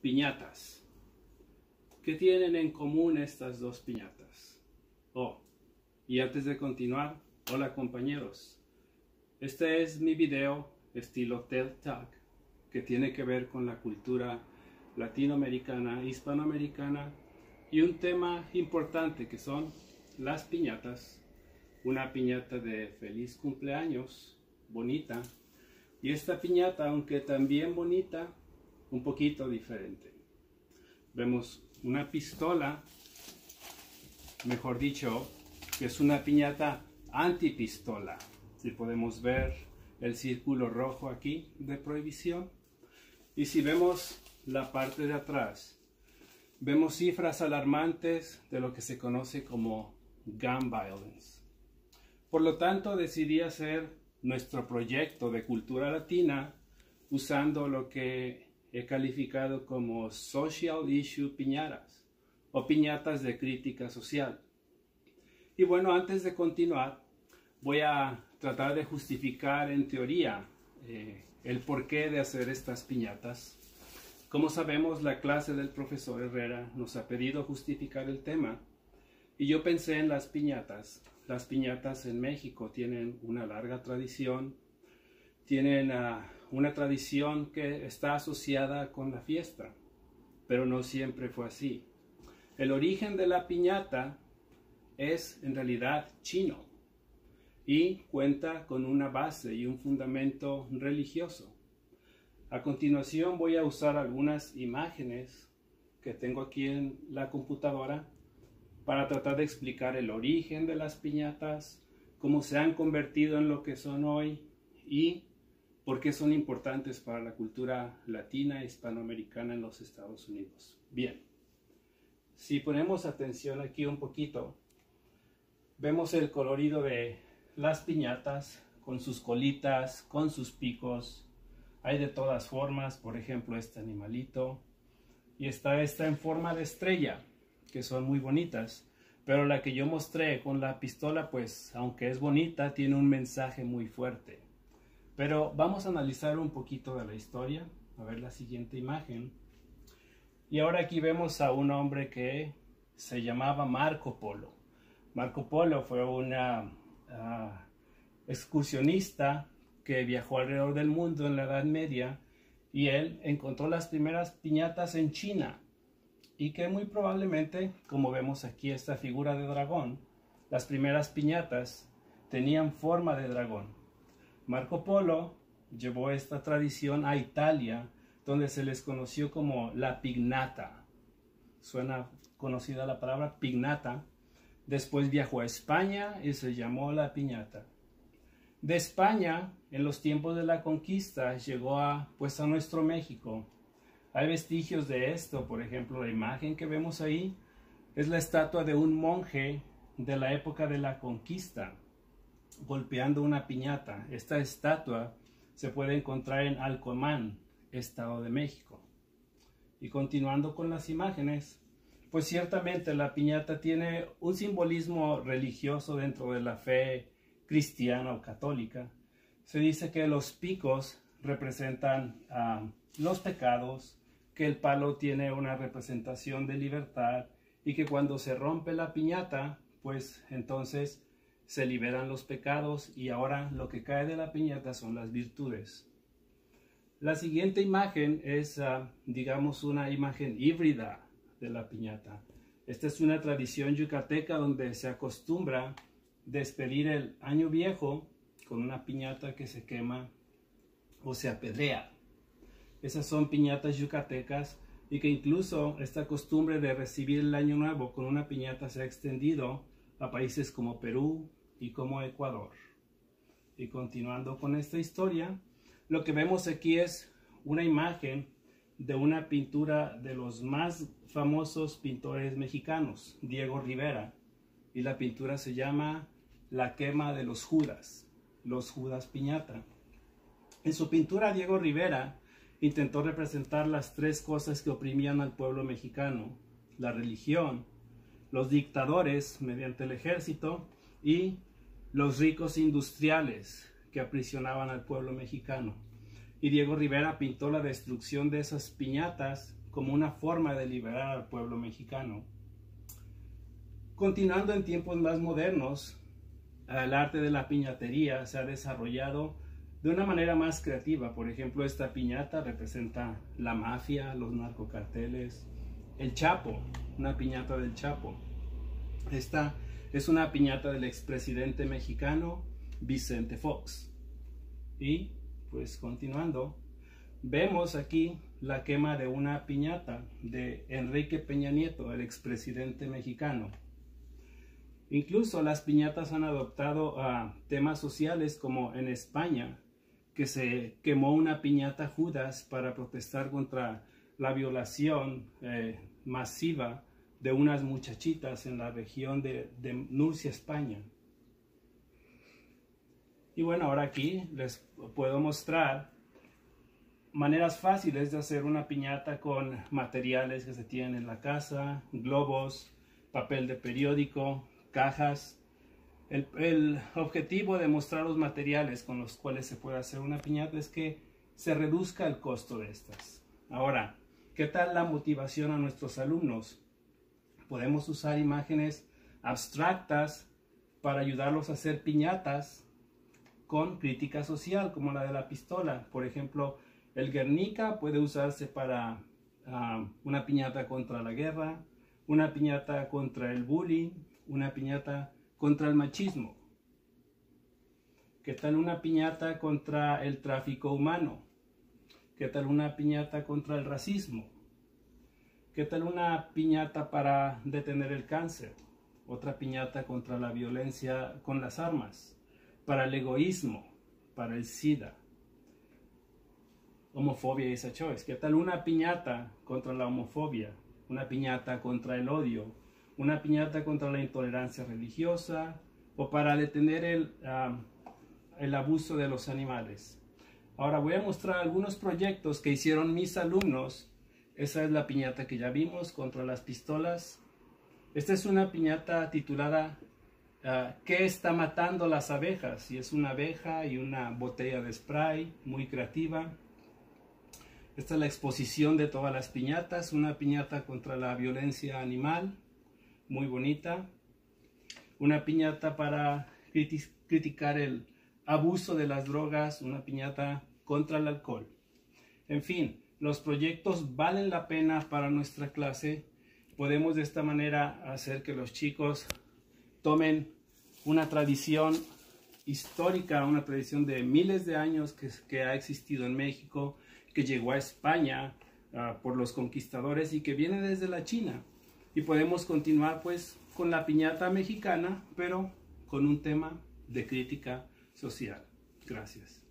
piñatas. ¿Qué tienen en común estas dos piñatas? Oh, y antes de continuar, hola compañeros. Este es mi video estilo TED Talk que tiene que ver con la cultura latinoamericana, hispanoamericana y un tema importante que son las piñatas. Una piñata de feliz cumpleaños, bonita, y esta piñata, aunque también bonita, un poquito diferente. Vemos una pistola, mejor dicho, que es una piñata antipistola. Si podemos ver el círculo rojo aquí de prohibición. Y si vemos la parte de atrás, vemos cifras alarmantes de lo que se conoce como gun violence. Por lo tanto, decidí hacer nuestro proyecto de cultura latina usando lo que he calificado como social issue piñatas o piñatas de crítica social. Y bueno, antes de continuar, voy a tratar de justificar en teoría eh, el porqué de hacer estas piñatas. Como sabemos, la clase del profesor Herrera nos ha pedido justificar el tema y yo pensé en las piñatas. Las piñatas en México tienen una larga tradición, tienen uh, una tradición que está asociada con la fiesta, pero no siempre fue así. El origen de la piñata es en realidad chino y cuenta con una base y un fundamento religioso. A continuación voy a usar algunas imágenes que tengo aquí en la computadora para tratar de explicar el origen de las piñatas, cómo se han convertido en lo que son hoy y por qué son importantes para la cultura latina e hispanoamericana en los Estados Unidos. Bien, si ponemos atención aquí un poquito, vemos el colorido de las piñatas con sus colitas, con sus picos. Hay de todas formas, por ejemplo, este animalito. Y está esta en forma de estrella, que son muy bonitas. Pero la que yo mostré con la pistola, pues, aunque es bonita, tiene un mensaje muy fuerte. Pero vamos a analizar un poquito de la historia. A ver la siguiente imagen. Y ahora aquí vemos a un hombre que se llamaba Marco Polo. Marco Polo fue una uh, excursionista que viajó alrededor del mundo en la Edad Media y él encontró las primeras piñatas en China y que muy probablemente, como vemos aquí esta figura de dragón, las primeras piñatas tenían forma de dragón. Marco Polo llevó esta tradición a Italia, donde se les conoció como la pignata. Suena conocida la palabra pignata. Después viajó a España y se llamó la piñata. De España, en los tiempos de la conquista, llegó a, pues, a nuestro México. Hay vestigios de esto, por ejemplo, la imagen que vemos ahí es la estatua de un monje de la época de la conquista golpeando una piñata. Esta estatua se puede encontrar en Alcomán, Estado de México. Y continuando con las imágenes, pues ciertamente la piñata tiene un simbolismo religioso dentro de la fe cristiana o católica. Se dice que los picos representan ah, los pecados, que el palo tiene una representación de libertad y que cuando se rompe la piñata, pues entonces se liberan los pecados y ahora lo que cae de la piñata son las virtudes. La siguiente imagen es, ah, digamos, una imagen híbrida de la piñata. Esta es una tradición yucateca donde se acostumbra despedir el año viejo con una piñata que se quema o se apedrea. Esas son piñatas yucatecas y que incluso esta costumbre de recibir el año nuevo con una piñata se ha extendido a países como Perú, y como Ecuador. Y continuando con esta historia, lo que vemos aquí es una imagen de una pintura de los más famosos pintores mexicanos, Diego Rivera. Y la pintura se llama La quema de los Judas, los Judas Piñata. En su pintura, Diego Rivera intentó representar las tres cosas que oprimían al pueblo mexicano, la religión, los dictadores mediante el ejército y los ricos industriales que aprisionaban al pueblo mexicano. Y Diego Rivera pintó la destrucción de esas piñatas como una forma de liberar al pueblo mexicano. Continuando en tiempos más modernos, el arte de la piñatería se ha desarrollado de una manera más creativa. Por ejemplo, esta piñata representa la mafia, los narcocarteles, el Chapo, una piñata del Chapo. Esta es una piñata del expresidente mexicano Vicente Fox. Y pues continuando, vemos aquí la quema de una piñata de Enrique Peña Nieto, el expresidente mexicano. Incluso las piñatas han adoptado a temas sociales como en España, que se quemó una piñata Judas para protestar contra la violación eh, masiva de unas muchachitas en la región de, de Nurcia, España. Y bueno, ahora aquí les puedo mostrar maneras fáciles de hacer una piñata con materiales que se tienen en la casa, globos, papel de periódico, cajas. El, objetivo de mostrar los materiales con los cuales se puede hacer una piñata es que se reduzca el costo de estas. Ahora, ¿qué tal la motivación a nuestros alumnos? Podemos usar imágenes abstractas para ayudarlos a hacer piñatas con crítica social, como la de la pistola. Por ejemplo, el Guernica puede usarse para ah, una piñata contra la guerra, una piñata contra el bullying, una piñata contra el machismo? ¿Qué tal una piñata contra el tráfico humano? ¿Qué tal una piñata contra el racismo? ¿Qué tal una piñata para detener el cáncer? Otra piñata contra la violencia con las armas, para el egoísmo, para el SIDA, homofobia y esa choice. ¿Qué tal una piñata contra la homofobia? Una piñata contra el odio, una piñata contra la intolerancia religiosa o para detener el, el abuso de los animales. Ahora voy a mostrar algunos proyectos que hicieron mis alumnos. Esa es la piñata que ya vimos contra las pistolas. Esta es una piñata titulada ah, ¿Qué está matando las abejas? Y es una abeja y una botella de spray muy creativa. Esta es la exposición de todas las piñatas, una piñata contra la violencia animal, muy bonita. Una piñata para criticar el abuso de las drogas, una piñata contra el alcohol. En fin, los proyectos valen la pena para nuestra clase. Podemos de esta manera hacer que los chicos tomen una tradición histórica, una tradición de miles de años que, ha existido en México, que llegó a España ah, por los conquistadores y que viene desde la China y podemos continuar pues con la piñata mexicana, pero con un tema de crítica social. Gracias.